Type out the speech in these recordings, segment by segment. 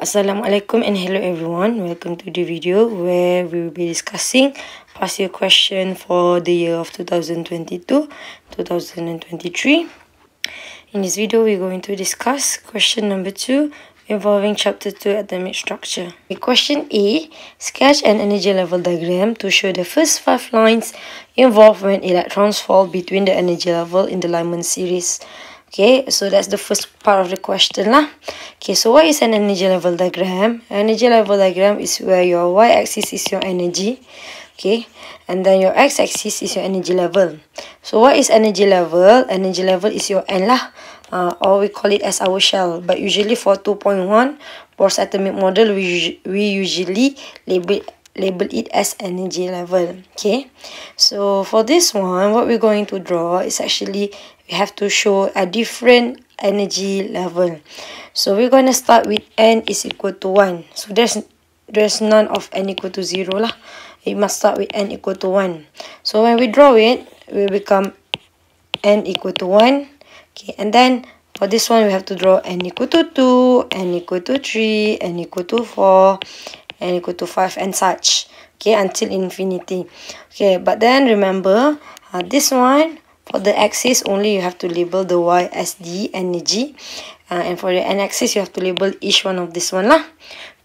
Assalamualaikum and hello everyone. Welcome to the video where we will be discussing past year question for the year of 2022-2023. In this video, we're going to discuss question number 2 involving chapter 2 atomic structure. In question A, sketch an energy level diagram to show the first five lines involved when electrons fall between the energy level in the Lyman series. Okay, so that's the first part of the question lah. Okay, so what is an energy level diagram? Energy level diagram is where your y-axis is your energy. Okay, and then your x-axis is your energy level. So what is energy level? Energy level is your N lah. Uh, or we call it as our shell. But usually for 2.1, Bohr's atomic model, we, we usually label label it as energy level okay? So for this one what we're going to draw is actually we have to show a different energy level. So we're going to start with n is equal to 1 so there's there's none of n equal to 0 lah. It must start with n equal to 1 so when we draw it we become n equal to 1 okay? And then for this one we have to draw n equal to 2 n equal to 3 n equal to 4 n equal to 5 and such. Okay until infinity. Okay but then remember uh, this one for the axis only you have to label the y as the energy uh, and for the n axis you have to label each one of this one lah.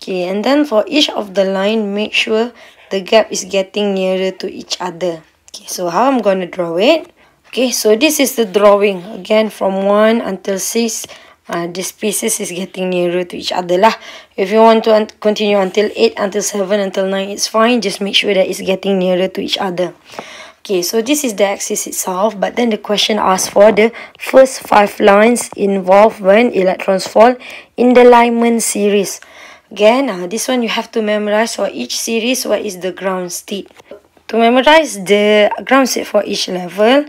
Okay and then for each of the line make sure the gap is getting nearer to each other. Okay so how i'm to draw it? Okay so this is the drawing again from 1 until 6 uh, this pieces is getting nearer to each other lah if you want to continue until 8 until 7 until 9 it's fine just make sure that it's getting nearer to each other Okay, so this is the axis itself, but then the question asks for the first five lines involved when electrons fall in the Lyman series. Again, uh, this one you have to memorize for each series what is the ground state. To memorize the ground state for each level,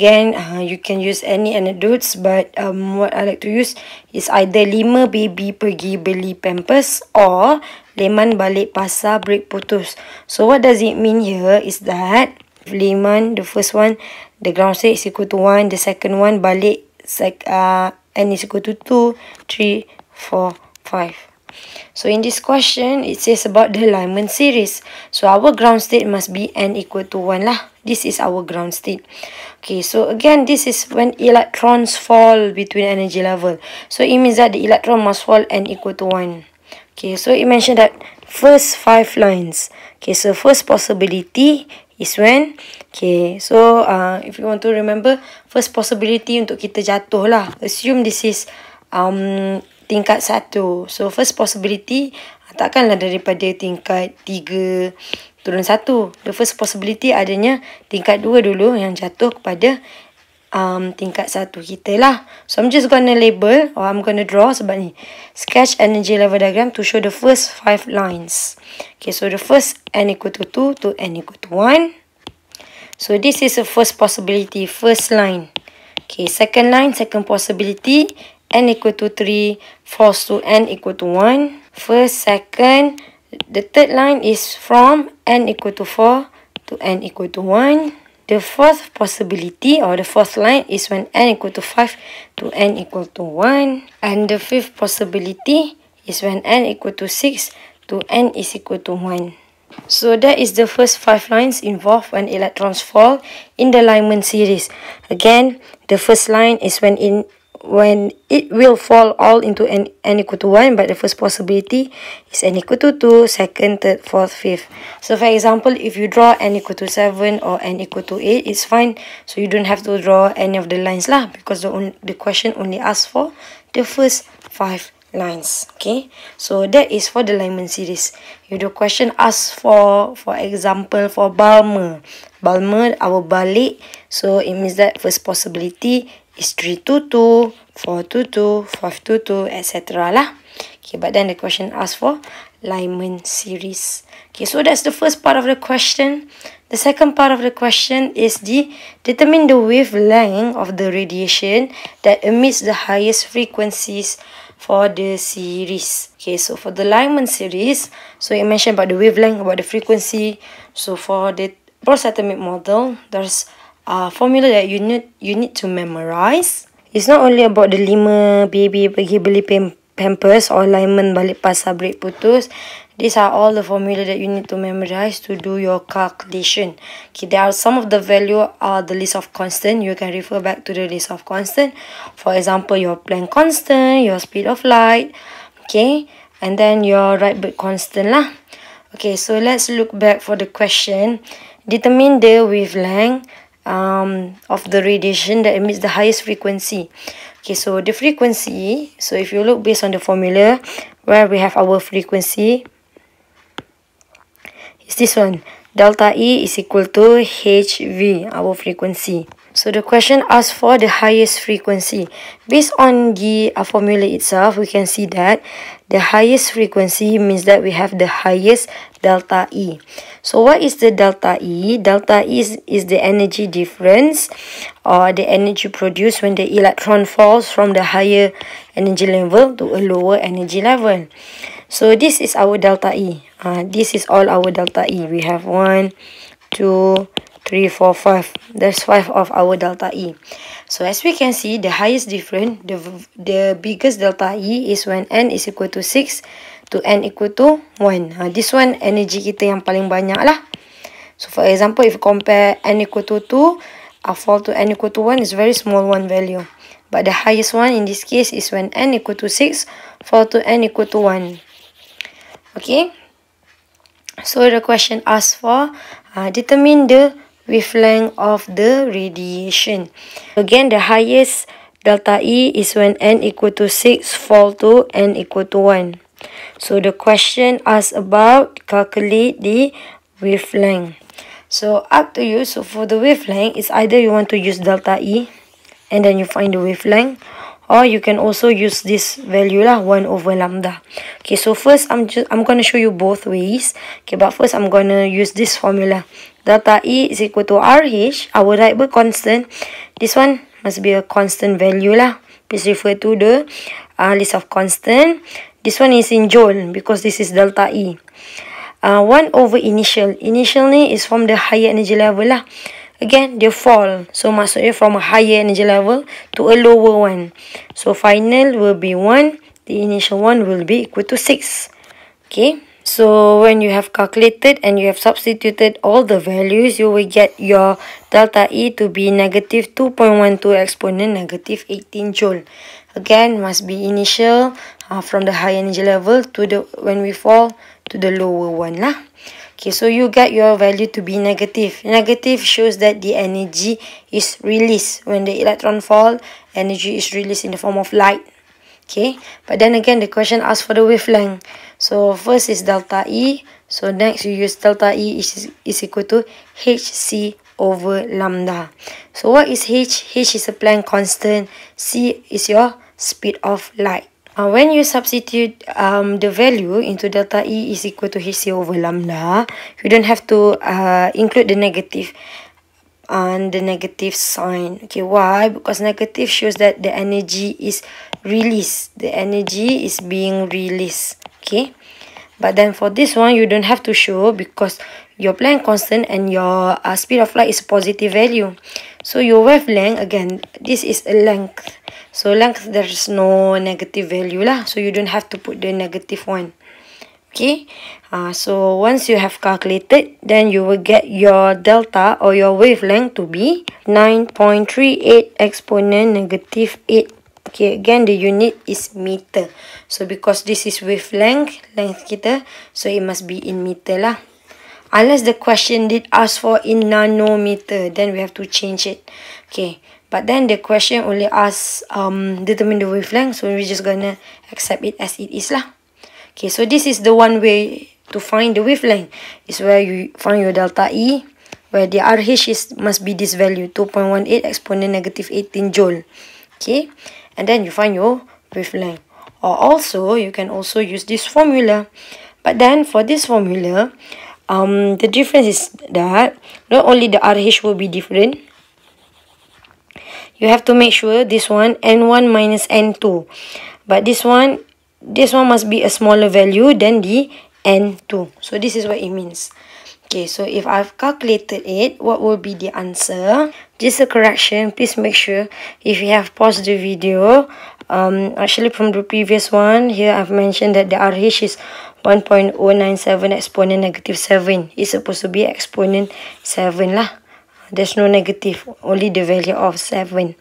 again, uh, you can use any anecdotes, but um, what I like to use is either lima baby pergi beli pampers or leman balik pasar break putus. So what does it mean here is that Lehman, the first one, the ground state is equal to 1. The second one, balik, sec, uh, n is equal to 2, 3, 4, 5. So in this question, it says about the Lyman series. So our ground state must be n equal to 1 lah. This is our ground state. Okay, so again, this is when electrons fall between energy level. So it means that the electron must fall n equal to 1. Okay, so it mentioned that first five lines. Okay, so first possibility is when okay so uh, if you want to remember first possibility untuk kita jatuh lah assume this is um tingkat satu so first possibility takkanlah daripada tingkat tiga turun satu the first possibility adanya tingkat dua dulu yang jatuh kepada um, tingkat satu kita lah. So, I'm just gonna label or I'm gonna draw sebab ni. Sketch energy level diagram to show the first five lines. Okay, so the first n equal to 2 to n equal to 1. So this is the first possibility, first line. Okay, second line, second possibility, n equal to 3 falls to n equal to 1. First, second, the third line is from n equal to 4 to n equal to 1. The fourth possibility or the fourth line is when n equal to 5 to n equal to 1. And the fifth possibility is when n equal to 6 to n is equal to 1. So that is the first five lines involved when electrons fall in the Lyman series. Again, the first line is when in when it will fall all into n, n equal to 1 but the first possibility is to 2, second, third, fourth, fifth. So for example, if you draw equal to 7 or equal to 8, it's fine. So you don't have to draw any of the lines lah because the, the question only asks for the first five lines okay so that is for the Lyman series if the question asks for for example for Balmer Balmer our balik so it means that first possibility is 322 422 522 etc lah okay but then the question asks for Lyman series okay so that's the first part of the question the second part of the question is the determine the wavelength of the radiation that emits the highest frequencies for the series. Okay, so for the Lyman series, so you mentioned about the wavelength, about the frequency. So for the Bohr's atomic model, there's a formula that you need you need to memorize. It's not only about the lima baby pergi beli pampers or alignment balik pasar brake putus. These are all the formula that you need to memorize to do your calculation. Okay, there are some of the value are the list of constant. You can refer back to the list of constant. For example, your Planck constant, your speed of light. Okay, and then your Rydberg constant lah. Okay, so let's look back for the question. Determine the wavelength um, of the radiation that emits the highest frequency. Okay, so the frequency, so if you look based on the formula, where we have our frequency, is this one. Delta E is equal to HV, our frequency. So the question asks for the highest frequency. Based on the uh, formula itself, we can see that the highest frequency means that we have the highest delta E. So what is the delta E? Delta E is, is the energy difference or the energy produced when the electron falls from the higher energy level to a lower energy level. So this is our delta E. Uh, this is all our delta E. We have one, two, three, four, five. There's five of our delta E. So as we can see, the highest difference, the, the biggest delta E is when N is equal to 6 to N equal to 1. Uh, this one energy kita yang paling banyak lah. So for example, if compare N equal to 2, uh, fall to N equal to 1 is very small one value. But the highest one in this case is when N equal to 6, fall to N equal to 1. Okay. So the question asks for, uh, determine the wavelength of the radiation. Again, the highest delta E is when n equal to 6 fall to n equal to 1. So the question asks about calculate the wavelength. So up to you. So for the wavelength, it's either you want to use delta E and then you find the wavelength or you can also use this value lah 1 over lambda. Okay, so first I'm just I'm going to show you both ways. Okay, but first I'm going to use this formula delta E is equal to RH, our Rydberg constant. This one must be a constant value lah. Please refer to the uh, list of constant. This one is in joule because this is delta E. Uh, 1 over initial. Initial ni is from the higher energy level lah. Again, they fall. So, maksudnya from a higher energy level to a lower one. So, final will be 1. The initial one will be equal to 6. Okay. So when you have calculated and you have substituted all the values, you will get your delta E to be negative 2.12 exponent negative 18 joule. Again, must be initial uh, from the high energy level to the when we fall to the lower one lah. Okay, so you get your value to be negative. Negative shows that the energy is released. When the electron fall, energy is released in the form of light. Okay, but then again, the question asks for the wavelength. So first is delta E. So next you use delta E is, is equal to HC over lambda. So what is H? H is a Planck constant. C is your speed of light. Uh, when you substitute um, the value into delta E is equal to HC over lambda, you don't have to uh, include the and the negative sign. Okay, why? Because negative shows that the energy is released. The energy is being released okay. But then for this one you don't have to show because your Planck constant and your uh, speed of light is positive value. So your wavelength again this is a length. So length there's no negative value lah. So you don't have to put the negative one. Okay. Uh, so once you have calculated then you will get your delta or your wavelength to be 9.38 exponent negative 8 Okay, again the unit is meter. So because this is wavelength, length kita, so it must be in meter lah. Unless the question did ask for in nanometer, then we have to change it. Okay, but then the question only asks um determine the wavelength, so we're just gonna accept it as it is lah. Okay, so this is the one way to find the wavelength. Is where you find your delta E, where the RH is must be this value 2.18 exponent negative 18 joule. Okay and then you find your wavelength. Or also, you can also use this formula. But then for this formula, um, the difference is that not only the RH will be different, you have to make sure this one N1 minus N2. But this one, this one must be a smaller value than the N2. So this is what it means. Okay, so if I've calculated it, what will be the answer? Just a correction, please make sure if you have paused the video, Um, actually, from the previous one, here I've mentioned that the RH is 1.097 exponent negative 7. It's supposed to be exponent 7 lah. There's no negative, only the value of 7.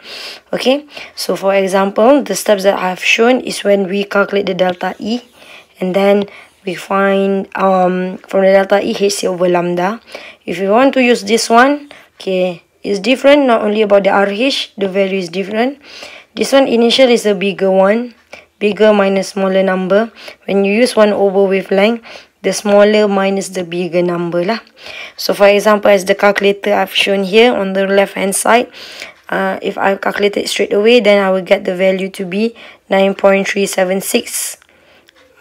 Okay, so for example, the steps that I've shown is when we calculate the delta E. And then we find um from the delta E HC over lambda. If you want to use this one, okay, it's different not only about the RH, the value is different. This one initial is a bigger one, bigger minus smaller number. When you use 1 over wavelength, the smaller minus the bigger number lah. So for example, as the calculator I've shown here on the left hand side, uh, if I calculate it straight away, then I will get the value to be 9.376.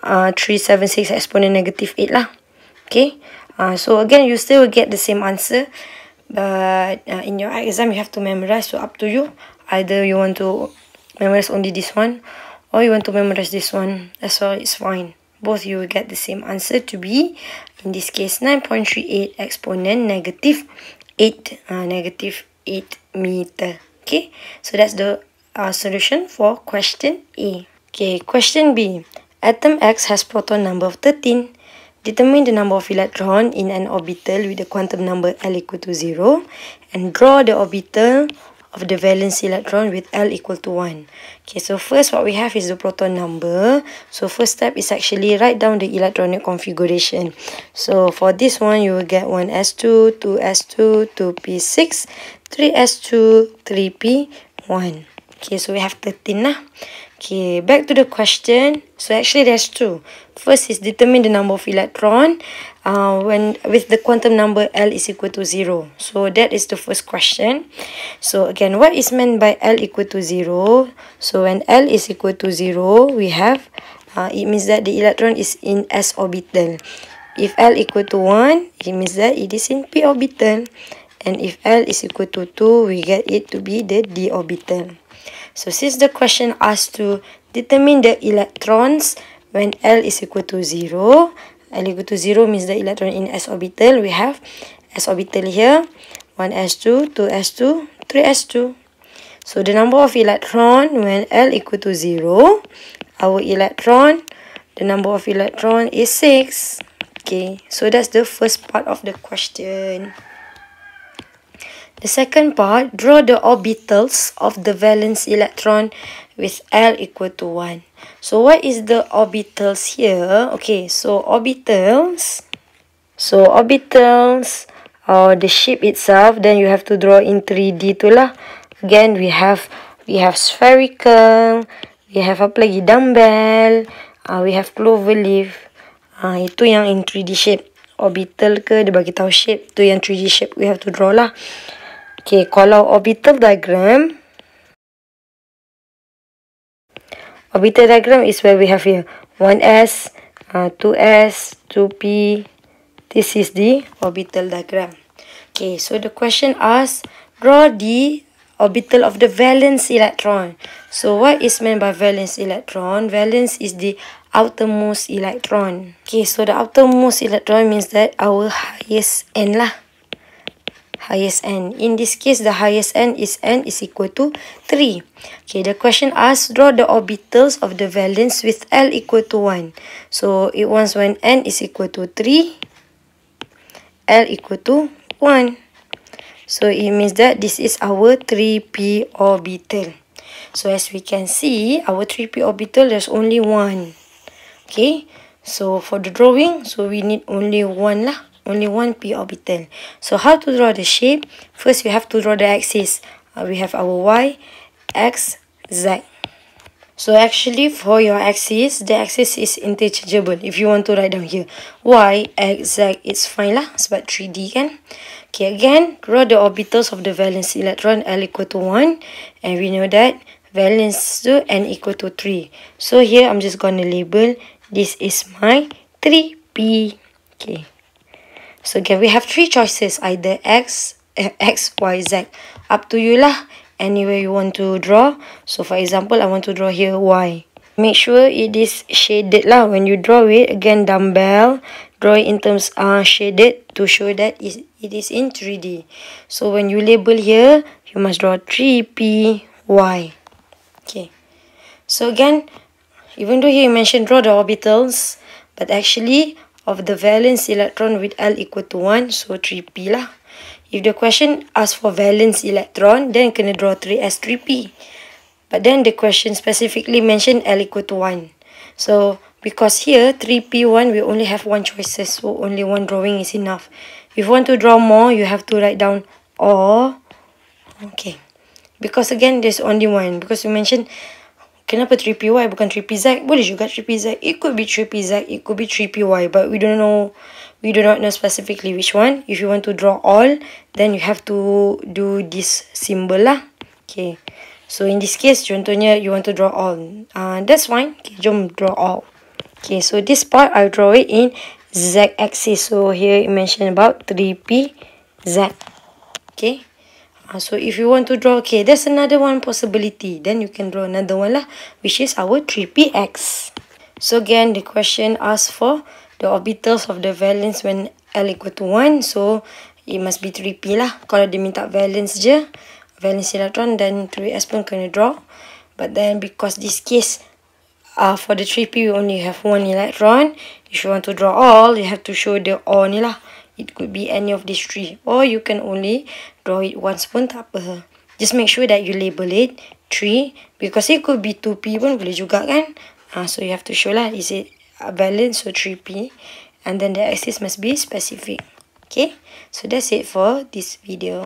Uh, 376 exponent negative 8 lah. Okay. Uh, so again, you still will get the same answer. But uh, in your exam, you have to memorize. So up to you. Either you want to memorize only this one. Or you want to memorize this one. That's all. It's fine both you will get the same answer to be in this case 9.38 exponent negative 8 uh, negative 8 meter okay so that's the uh, solution for question A okay question B atom X has proton number of 13 determine the number of electron in an orbital with the quantum number L equal to 0 and draw the orbital of the valence electron with L equal to 1. Okay, so first what we have is the proton number. So first step is actually write down the electronic configuration. So for this one, you will get 1s2, 2s2, 2p6, 3s2, 3p1. Okay, so we have 13 lah. Okay, back to the question. So actually there's two. First is determine the number of electron uh, when with the quantum number L is equal to 0. So that is the first question. So again, what is meant by L equal to 0? So when L is equal to 0, we have, uh, it means that the electron is in S orbital. If L equal to 1, it means that it is in P orbital. And if L is equal to 2, we get it to be the D orbital. So since the question asks to determine the electrons when L is equal to 0, L equal to 0 means the electron in S orbital. We have S orbital here, 1s2, 2s2, 3s2. So the number of electron when L equal to 0, our electron, the number of electron is 6. Okay, so that's the first part of the question. The second part, draw the orbitals of the valence electron with L equal to 1. So what is the orbitals here? Okay, so orbitals. So orbitals or the shape itself, then you have to draw in 3D tu lah. Again, we have we have spherical, we have apa lagi dumbbell, uh, we have clover leaf. Uh, itu yang in 3D shape. Orbital ke dia bagi tahu shape tu yang 3D shape we have to draw lah. Okay, kalau orbital diagram, orbital diagram is where we have here 1s, uh, 2s, 2p. This is the orbital diagram. Okay, so the question asks, draw the orbital of the valence electron. So what is meant by valence electron? Valence is the outermost electron. Okay, so the outermost electron means that our highest end lah highest n. In this case, the highest n is n is equal to 3. Okay, the question asks, draw the orbitals of the valence with L equal to 1. So, it wants when n is equal to 3, L equal to 1. So, it means that this is our 3p orbital. So, as we can see, our 3p orbital, there's only one. Okay, so for the drawing, so we need only one lah only one p orbital. So how to draw the shape? First, we have to draw the axis. Uh, we have our y, x, z. So actually, for your axis, the axis is interchangeable. If you want to write down here, y, x, z, it's fine lah. Sebab 3D kan? Okay, again, draw the orbitals of the valence electron L equal to 1. And we know that valence to N equal to 3. So here, I'm just going to label this is my 3p. Okay. So again, we have three choices, either X, X, Y, Z. Up to you lah, anywhere you want to draw. So for example, I want to draw here Y. Make sure it is shaded lah. When you draw it, again, dumbbell, draw it in terms uh, shaded to show that it is in 3D. So when you label here, you must draw 3P, Y. Okay. So again, even though here you mentioned draw the orbitals, but actually of the valence electron with L equal to 1, so 3p lah. If the question asks for valence electron, then kena draw 3s 3p. But then the question specifically mentioned L equal to 1. So because here 3p1 we only have one choices, so only one drawing is enough. If you want to draw more, you have to write down or. Okay. Because again, there's only one. Because we mentioned kenapa 3PY bukan 3PZ? Boleh juga 3PZ. It could be 3PZ, it could be 3PY, but we don't know, we do not know specifically which one. If you want to draw all, then you have to do this symbol lah. Okay. So in this case, contohnya you want to draw all. Uh, that's fine. Okay, jom draw all. Okay, so this part, I'll draw it in Z-axis. So here it mentioned about 3PZ. Okay. Uh, so if you want to draw, okay, there's another one possibility. Then you can draw another one lah, which is our 3px. So again, the question asks for the orbitals of the valence when L equal to 1. So it must be 3p lah. Kalau dia minta valence je, valence electron, then 3s pun kena draw. But then because this case, uh, for the 3p, we only have one electron. If you want to draw all, you have to show the all ni lah. It could be any of these three. Or you can only draw it once pun tak apa. Just make sure that you label it 3. Because it could be 2p pun boleh juga kan. Uh, so you have to show lah. Is it a balance or 3p? And then the axis must be specific. Okay. So that's it for this video.